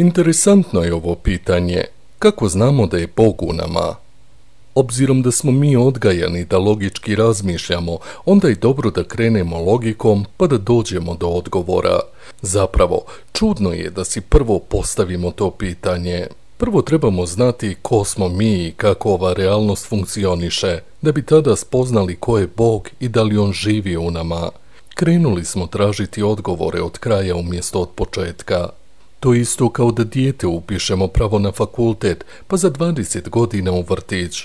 Interesantno je ovo pitanje. Kako znamo da je Bog u nama? Obzirom da smo mi odgajani da logički razmišljamo, onda je dobro da krenemo logikom pa da dođemo do odgovora. Zapravo, čudno je da si prvo postavimo to pitanje. Prvo trebamo znati ko smo mi i kako ova realnost funkcioniše, da bi tada spoznali ko je Bog i da li On živi u nama. Krenuli smo tražiti odgovore od kraja umjesto od početka. To isto kao da dijete upišemo pravo na fakultet, pa za 20 godina u vrtić.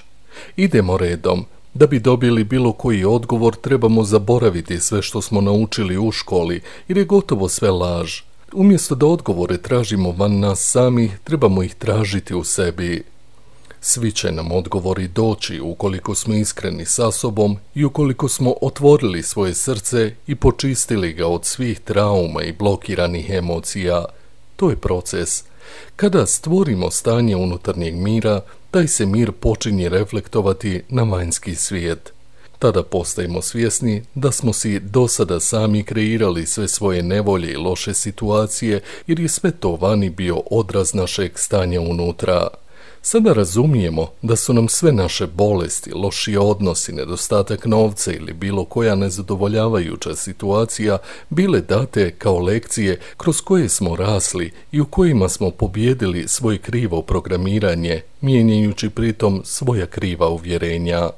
Idemo redom. Da bi dobili bilo koji odgovor, trebamo zaboraviti sve što smo naučili u školi, jer je gotovo sve laž. Umjesto da odgovore tražimo van nas sami, trebamo ih tražiti u sebi. Svi će nam odgovori doći ukoliko smo iskreni sa sobom i ukoliko smo otvorili svoje srce i počistili ga od svih trauma i blokiranih emocija. To je proces. Kada stvorimo stanje unutarnjeg mira, taj se mir počinje reflektovati na vanjski svijet. Tada postajemo svjesni da smo si do sada sami kreirali sve svoje nevolje i loše situacije jer je sve to vani bio odraz našeg stanja unutra. Sada razumijemo da su nam sve naše bolesti, loši odnosi, nedostatak novca ili bilo koja nezadovoljavajuća situacija bile date kao lekcije kroz koje smo rasli i u kojima smo pobjedili svoje krivo programiranje, mijenjajući pritom svoja kriva uvjerenja.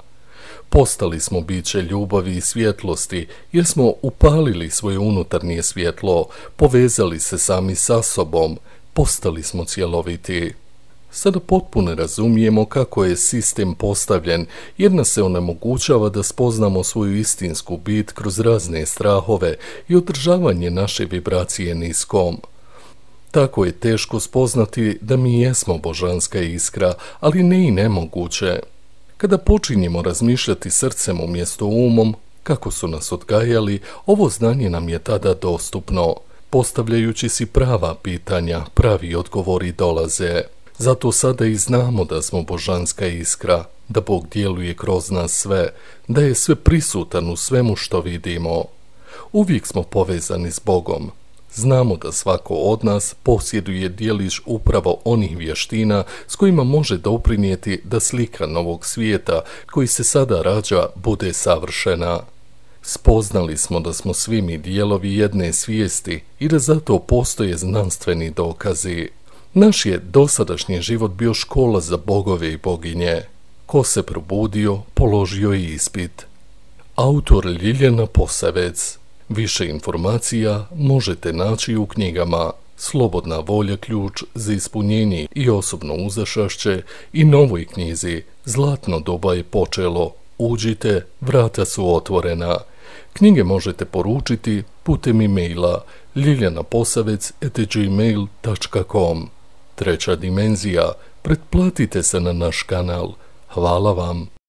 Postali smo biće ljubavi i svjetlosti jer smo upalili svoje unutarnje svjetlo, povezali se sami sa sobom, postali smo cjeloviti. Sada potpuno razumijemo kako je sistem postavljen jer nas se onemogućava da spoznamo svoju istinsku bit kroz razne strahove i održavanje naše vibracije niskom. Tako je teško spoznati da mi jesmo božanska iskra, ali ne i nemoguće. Kada počinjemo razmišljati srcem umjesto umom, kako su nas odgajali, ovo znanje nam je tada dostupno. Postavljajući si prava pitanja, pravi odgovori dolaze. Zato sada i znamo da smo božanska iskra, da Bog djeluje kroz nas sve, da je sve prisutan u svemu što vidimo. Uvijek smo povezani s Bogom. Znamo da svako od nas posjeduje dijeliš upravo onih vještina s kojima može doprinijeti da slika novog svijeta koji se sada rađa bude savršena. Spoznali smo da smo svi mi dijelovi jedne svijesti i da zato postoje znanstveni dokazi. Naš je dosadašnji život bio škola za bogove i boginje. Ko se probudio, položio i ispit. Autor Ljiljana Posavec. Više informacija možete naći u knjigama Slobodna volja ključ za ispunjenje i osobno uzašašće i novoj knjizi Zlatno doba je počelo. Uđite, vrata su otvorena. Knjige možete poručiti putem e-maila ljiljanaposavec.gmail.com Treća dimenzija, pretplatite se na naš kanal. Hvala vam.